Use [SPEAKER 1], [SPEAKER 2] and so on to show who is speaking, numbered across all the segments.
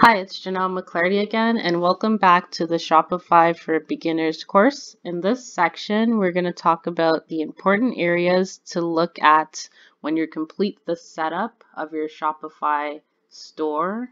[SPEAKER 1] Hi, it's Ginel McLarty again, and welcome back to the Shopify for Beginners course. In this section, we're going to talk about the important areas to look at when you complete the setup of your Shopify store.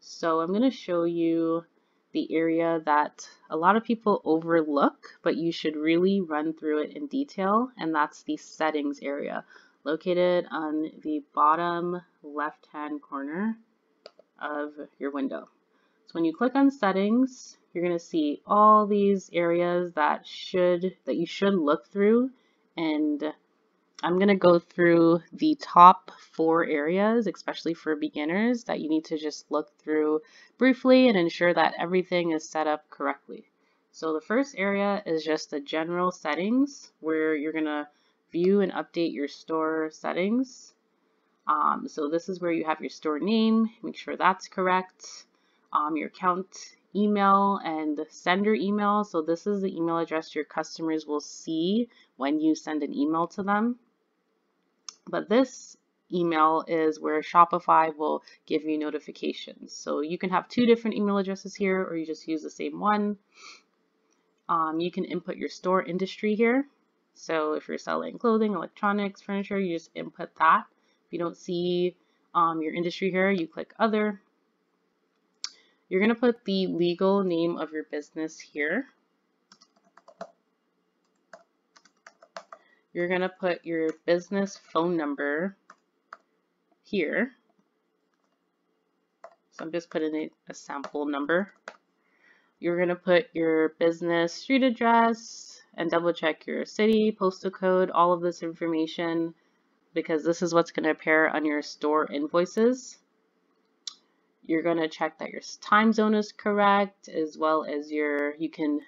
[SPEAKER 1] So I'm going to show you the area that a lot of people overlook, but you should really run through it in detail, and that's the settings area located on the bottom left-hand corner of your window. So when you click on settings, you're going to see all these areas that should that you should look through and I'm going to go through the top four areas, especially for beginners, that you need to just look through briefly and ensure that everything is set up correctly. So the first area is just the general settings where you're going to view and update your store settings. Um, so this is where you have your store name, make sure that's correct, um, your account email and sender email. So this is the email address your customers will see when you send an email to them. But this email is where Shopify will give you notifications. So you can have two different email addresses here or you just use the same one. Um, you can input your store industry here. So if you're selling clothing, electronics, furniture, you just input that. If you don't see um, your industry here, you click other. You're going to put the legal name of your business here. You're going to put your business phone number here. So I'm just putting a, a sample number. You're going to put your business street address and double check your city, postal code, all of this information because this is what's going to appear on your store invoices. You're going to check that your time zone is correct as well as your you can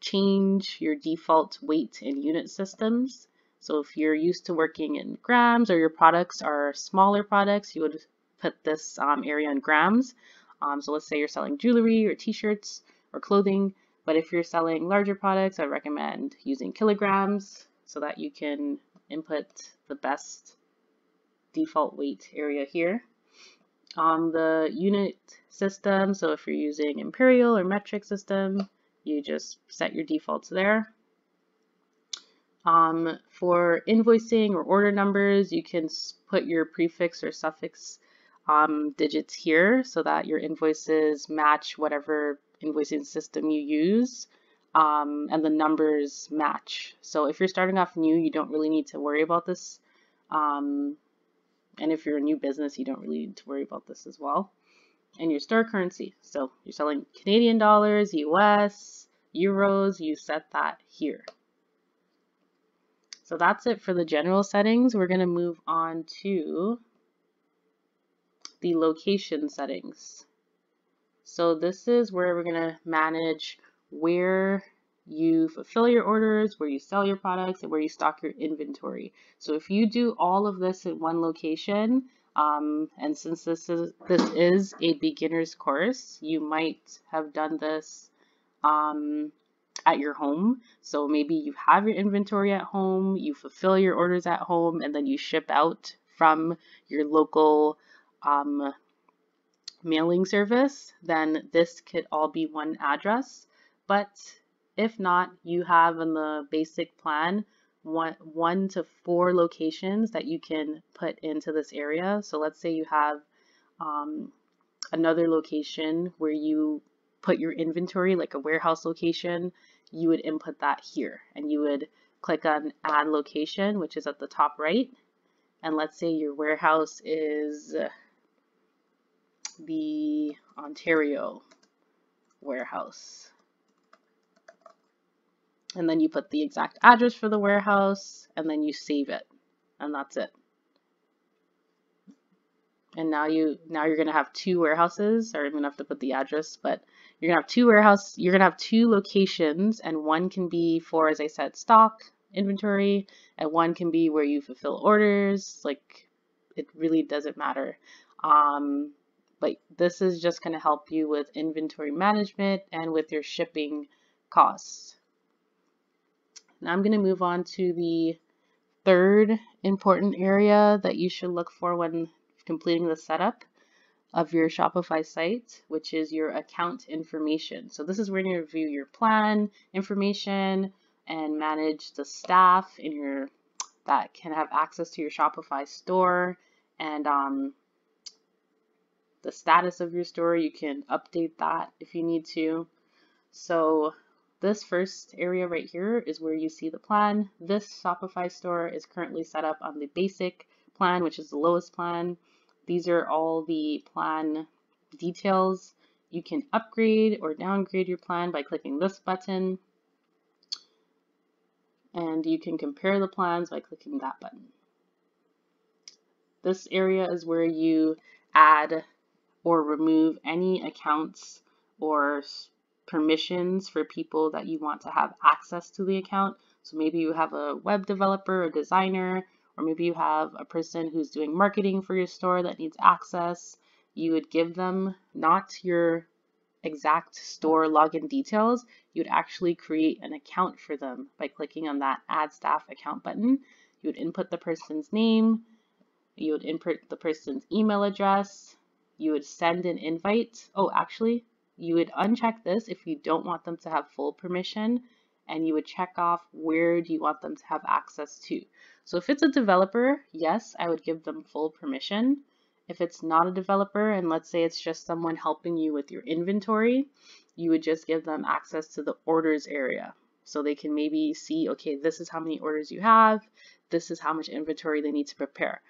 [SPEAKER 1] change your default weight and unit systems. So if you're used to working in grams or your products are smaller products, you would put this um, area in grams. Um, so let's say you're selling jewelry or t-shirts or clothing, but if you're selling larger products, I recommend using kilograms so that you can input the best default weight area here. On the unit system, so if you're using imperial or metric system, you just set your defaults there. Um, for invoicing or order numbers, you can put your prefix or suffix um, digits here so that your invoices match whatever invoicing system you use um, and the numbers match. So if you're starting off new, you don't really need to worry about this. Um, and if you're a new business, you don't really need to worry about this as well. And your store currency. So you're selling Canadian dollars, US, euros, you set that here. So that's it for the general settings. We're going to move on to the location settings. So this is where we're going to manage where you fulfill your orders, where you sell your products, and where you stock your inventory. So if you do all of this in one location, um, and since this is this is a beginner's course, you might have done this um, at your home. So maybe you have your inventory at home, you fulfill your orders at home, and then you ship out from your local um, mailing service, then this could all be one address. But if not, you have in the basic plan one, one to four locations that you can put into this area. So let's say you have um, another location where you put your inventory, like a warehouse location, you would input that here and you would click on add location, which is at the top right. And let's say your warehouse is the Ontario warehouse. And then you put the exact address for the warehouse and then you save it. And that's it. And now you now you're gonna have two warehouses, or I'm gonna have to put the address, but you're gonna have two warehouse, you're gonna have two locations, and one can be for, as I said, stock, inventory, and one can be where you fulfill orders. Like it really doesn't matter. Um, but this is just gonna help you with inventory management and with your shipping costs. Now I'm gonna move on to the third important area that you should look for when completing the setup. of your Shopify site, which is your account information. So this is where you review your plan information and manage the staff in your that can have access to your Shopify store and um, the status of your store. You can update that if you need to. So this first area right here is where you see the plan. This Shopify store is currently set up on the basic plan, which is the lowest plan. These are all the plan details. You can upgrade or downgrade your plan by clicking this button. And you can compare the plans by clicking that button. This area is where you add or remove any accounts or permissions for people that you want to have access to the account. So maybe you have a web developer, a designer, or maybe you have a person who's doing marketing for your store that needs access. You would give them not your exact store login details, you would actually create an account for them by clicking on that add staff account button. You would input the person's name, you would input the person's email address, you would send an invite. Oh, actually, you would uncheck this if you don't want them to have full permission and you would check off where do you want them to have access to. So if it's a developer, yes, I would give them full permission. If it's not a developer and let's say it's just someone helping you with your inventory, you would just give them access to the orders area. So they can maybe see, okay, this is how many orders you have, this is how much inventory they need to prepare.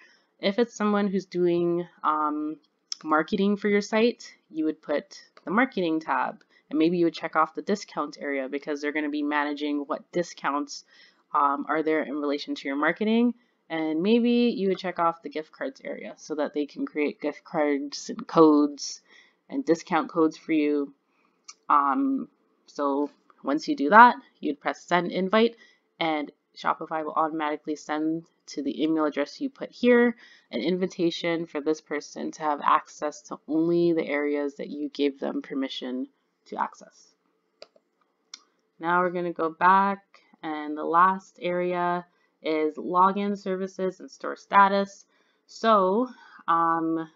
[SPEAKER 1] If it's someone who's doing um, marketing for your site, you would put the marketing tab and maybe you would check off the discount area because they're going to be managing what discounts um, are there in relation to your marketing. And maybe you would check off the gift cards area so that they can create gift cards and codes and discount codes for you. Um, so once you do that you'd press send invite and Shopify will automatically send to the email address you put here an invitation for this person to have access to only the areas that you gave them permission to access. Now we're going to go back and the last area is login services and store status. So um,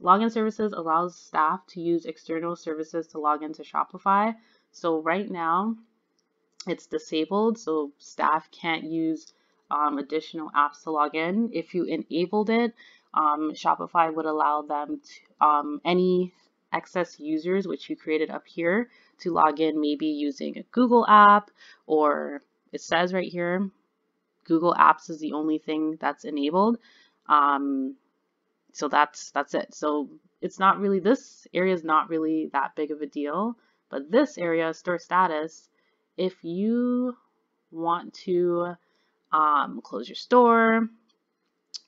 [SPEAKER 1] login services allows staff to use external services to log into Shopify. So right now it's disabled, so staff can't use um, additional apps to log in. If you enabled it, um, Shopify would allow them to, um, any excess users, which you created up here, to log in maybe using a Google app, or it says right here, Google Apps is the only thing that's enabled. Um, so that's that's it. So it's not really, this area is not really that big of a deal, but this area, store status, if you want to um, close your store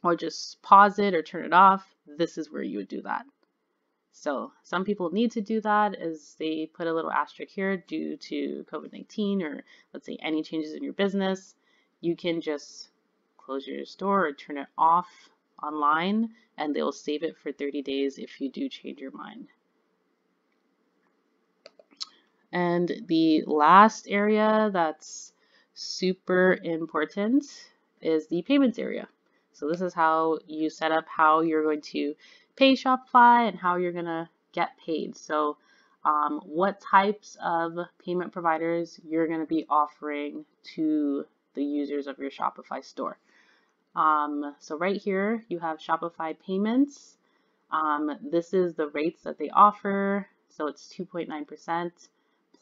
[SPEAKER 1] or just pause it or turn it off, this is where you would do that. So some people need to do that as they put a little asterisk here due to COVID-19 or let's say any changes in your business. You can just close your store or turn it off online and they'll save it for 30 days if you do change your mind. And the last area that's super important is the payments area. So this is how you set up how you're going to pay Shopify and how you're going to get paid. So um, what types of payment providers you're going to be offering to the users of your Shopify store. Um, so right here you have Shopify payments. Um, this is the rates that they offer. So it's 2.9%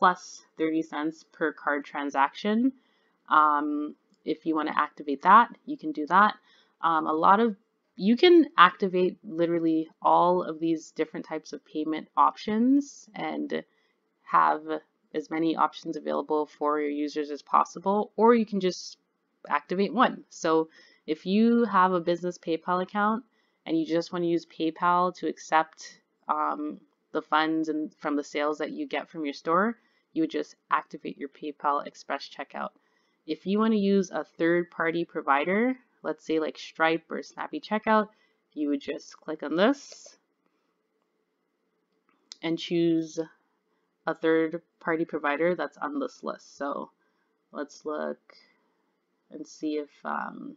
[SPEAKER 1] plus 30 cents per card transaction. Um, if you want to activate that, you can do that. Um, a lot of you can activate literally all of these different types of payment options and have as many options available for your users as possible, or you can just activate one. So if you have a business PayPal account and you just want to use PayPal to accept um, the funds and from the sales that you get from your store, you would just activate your PayPal Express checkout. If you want to use a third-party provider, let's say like Stripe or Snappy Checkout, you would just click on this and choose a third-party provider that's on this list. So let's look and see if, um,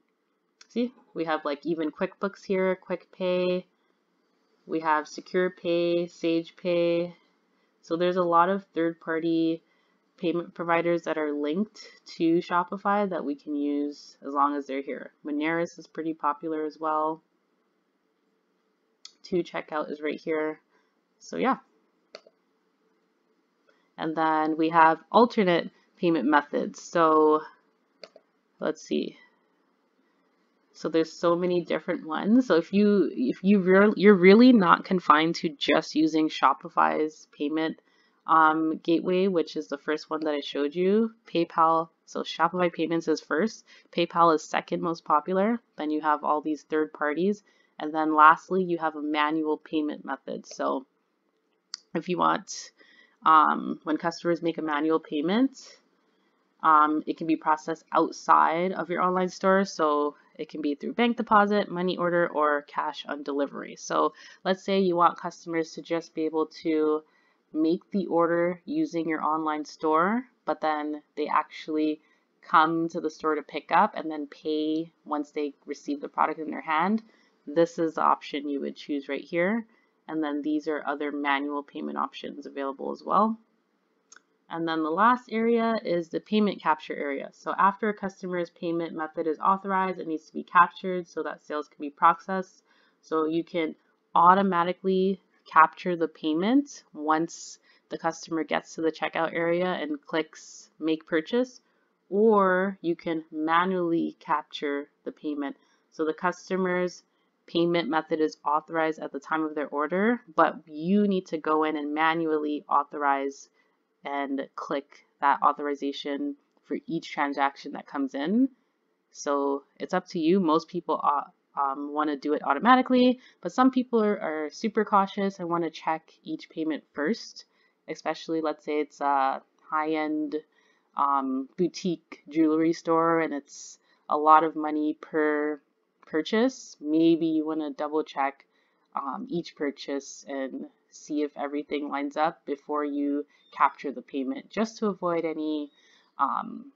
[SPEAKER 1] see, we have like even QuickBooks here, QuickPay, We have Secure Pay, Sage Pay. So there's a lot of third-party payment providers that are linked to Shopify that we can use as long as they're here. Moneris is pretty popular as well. 2Checkout is right here. So yeah. And then we have alternate payment methods. So let's see. So there's so many different ones. So if you if you re you're really not confined to just using Shopify's payment um, gateway, which is the first one that I showed you. PayPal, so Shopify Payments is first. PayPal is second most popular. Then you have all these third parties. And then lastly, you have a manual payment method. So if you want, um, when customers make a manual payment, um, it can be processed outside of your online store. So it can be through bank deposit, money order, or cash on delivery. So let's say you want customers to just be able to make the order using your online store, but then they actually come to the store to pick up and then pay once they receive the product in their hand. This is the option you would choose right here. And then these are other manual payment options available as well. And then the last area is the payment capture area. So after a customer's payment method is authorized, it needs to be captured so that sales can be processed. So you can automatically capture the payment once the customer gets to the checkout area and clicks make purchase, or you can manually capture the payment. So the customer's payment method is authorized at the time of their order, but you need to go in and manually authorize and click that authorization for each transaction that comes in. So it's up to you. Most people uh, um, want to do it automatically, but some people are, are super cautious and want to check each payment first, especially let's say it's a high-end um, boutique jewelry store and it's a lot of money per purchase. Maybe you want to double check um, each purchase and see if everything lines up before you capture the payment just to avoid any um,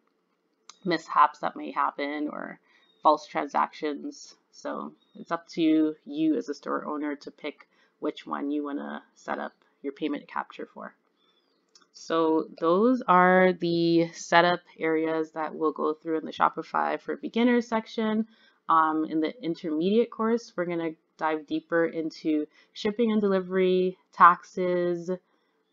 [SPEAKER 1] mishaps that may happen or false transactions. So it's up to you, as a store owner to pick which one you want to set up your payment capture for. So those are the setup areas that we'll go through in the Shopify for beginners section. Um, in the intermediate course, we're going to dive deeper into shipping and delivery, taxes,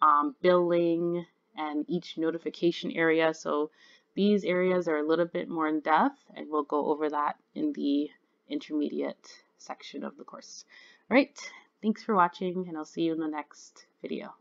[SPEAKER 1] um, billing, and each notification area. So these areas are a little bit more in depth and we'll go over that in the intermediate section of the course. All right, thanks for watching and I'll see you in the next video.